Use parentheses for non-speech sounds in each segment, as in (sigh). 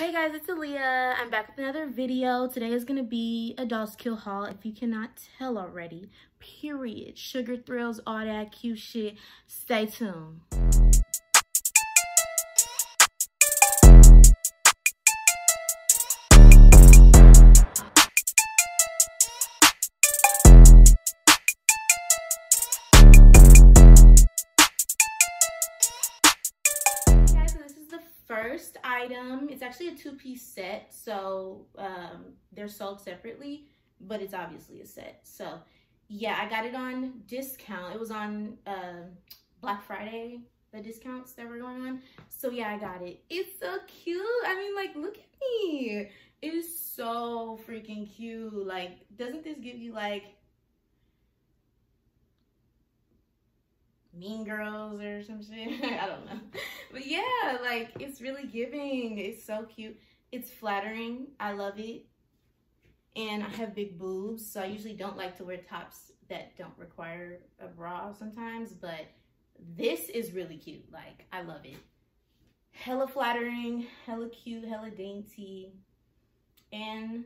Hey guys, it's Alliyah. I'm back with another video. Today is going to be a Dolls Kill haul, if you cannot tell already. Period. Sugar Thrillz, all that cute shit. Stay tuned. First item, it's actually a two-piece set, so um, they're sold separately, but it's obviously a set. So yeah, I got it on discount. It was on uh, Black Friday, the discounts that were going on. So yeah, I got it. It's so cute. I mean, like, look at me. It is so freaking cute. Like, doesn't this give you like Mean Girls or some shit. (laughs) I don't know. Yeah, like it's really giving. It's so cute. It's flattering. I love it. And I have big boobs, so I usually don't like to wear tops that don't require a bra sometimes, but this is really cute. Like, I love it. Hella flattering, hella cute, hella dainty, and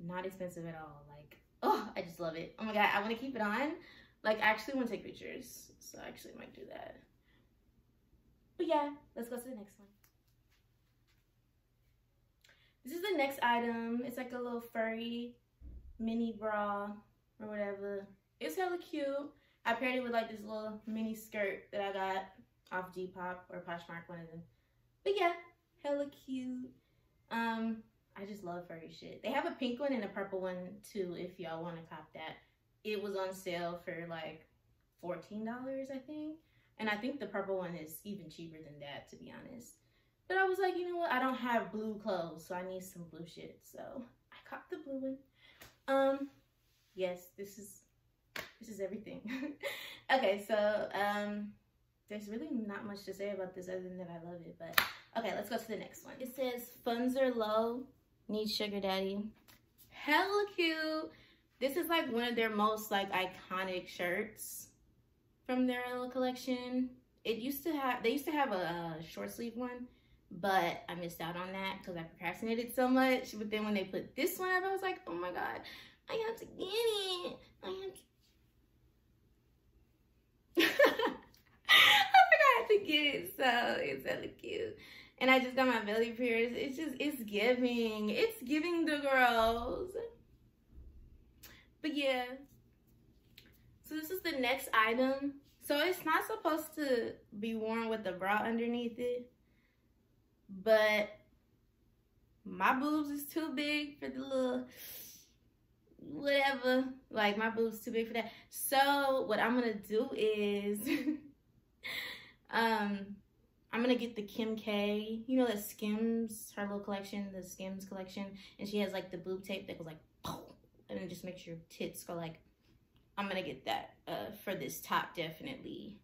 not expensive at all. Like, oh, I just love it. Oh my God, I want to keep it on. Like, I actually want to take pictures, so I actually might do that. But yeah, let's go to the next one. This is the next item. It's like a little furry mini bra or whatever. It's hella cute. I paired it with like this little mini skirt that I got off Depop or Poshmark, one of them. But yeah, hella cute. Um, I just love furry shit. They have a pink one and a purple one too if y'all want to cop that it was on sale for like $14, I think. And I think the purple one is even cheaper than that, to be honest. But I was like, you know what? I don't have blue clothes, so I need some blue shit. So I caught the blue one. Um, yes, this is this is everything. (laughs) okay, so um, there's really not much to say about this other than that I love it. But okay, let's go to the next one. It says funds are low, need sugar daddy. Hella cute. This is like one of their most like iconic shirts from their little collection. It used to have, they used to have a, a short sleeve one, but I missed out on that because I procrastinated so much. But then when they put this one up, I was like, oh my God, I have to get it. I have to. (laughs) I forgot to get it, so it's really cute. And I just got my belly pierced. It's just, it's giving. It's giving the girls. But yeah. So this is the next item. So it's not supposed to be worn with the bra underneath it. But my boobs is too big for the little whatever. Like my boobs too big for that. So what I'm gonna do is (laughs) um I'm gonna get the Kim K, you know, that Skims, her little collection, the Skims collection, and she has like the boob tape that goes like (laughs) and it just makes your tits go like, I'm gonna get that uh, for this top definitely.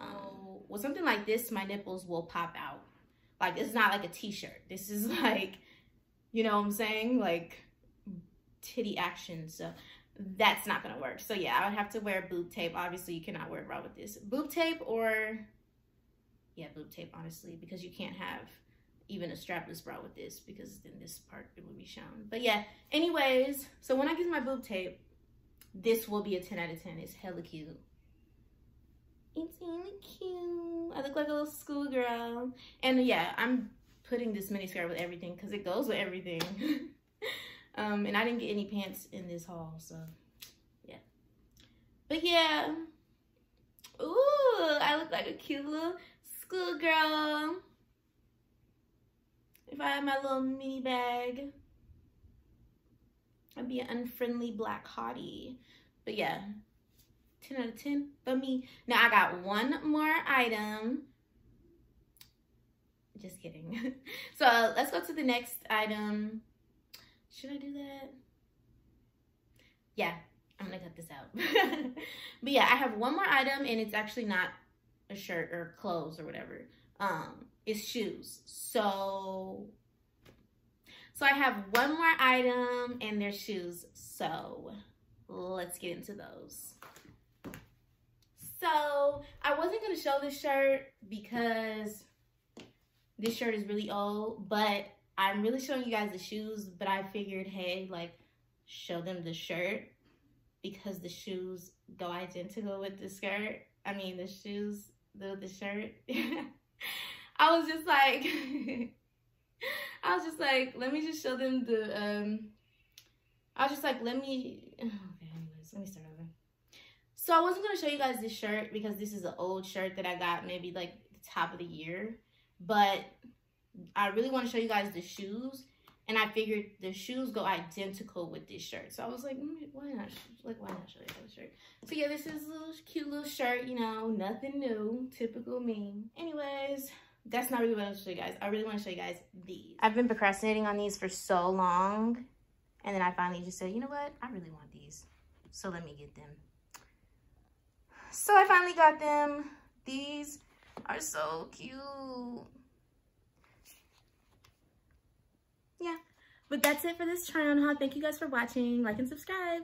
Um, with something like this, my nipples will pop out. Like it's not like a t-shirt. This is (laughs) like, you know what I'm saying? Like titty action. So that's not gonna work. So yeah, I would have to wear boob tape. Obviously you cannot wear a bra with this. Boob tape or, yeah, boob tape honestly, because you can't have even a strapless bra with this because then this part it would be shown. But yeah, anyways, so when I get my boob tape, this will be a 10 out of 10. It's hella cute. It's really cute. I look like a little schoolgirl. And yeah, I'm putting this mini skirt with everything because it goes with everything. (laughs) um, and I didn't get any pants in this haul, so yeah. But yeah. Ooh, I look like a cute little schoolgirl if I had my little mini bag, I'd be an unfriendly black hottie. But yeah, 10 out of 10 for me. Now I got one more item. Just kidding. (laughs) so let's go to the next item. Should I do that? Yeah, I'm gonna cut this out. (laughs) but yeah, I have one more item and it's actually not a shirt or clothes or whatever. Um, it's shoes. So, so I have one more item and they're shoes. So let's get into those. So I wasn't going to show this shirt because this shirt is really old, but I'm really showing you guys the shoes, but I figured, hey, like, show them the shirt because the shoes go identical with the skirt. I mean, the shoes, the, the shirt. (laughs) I was just like, (laughs) I was just like, let me just show them the, um, I was just like, let me, okay, anyways, let me start over. So I wasn't going to show you guys this shirt because this is an old shirt that I got maybe like the top of the year. But I really want to show you guys the shoes. And I figured the shoes go identical with this shirt. So I was like, mm, why not? Like, why not show you guys the shirt? So yeah, this is a little cute little shirt, you know, nothing new, typical me. Anyways, that's not really what I want to show you guys. I really want to show you guys these. I've been procrastinating on these for so long. And then I finally just said, you know what? I really want these. So let me get them. So I finally got them. These are so cute. Yeah. But that's it for this try on haul. Thank you guys for watching. Like and subscribe.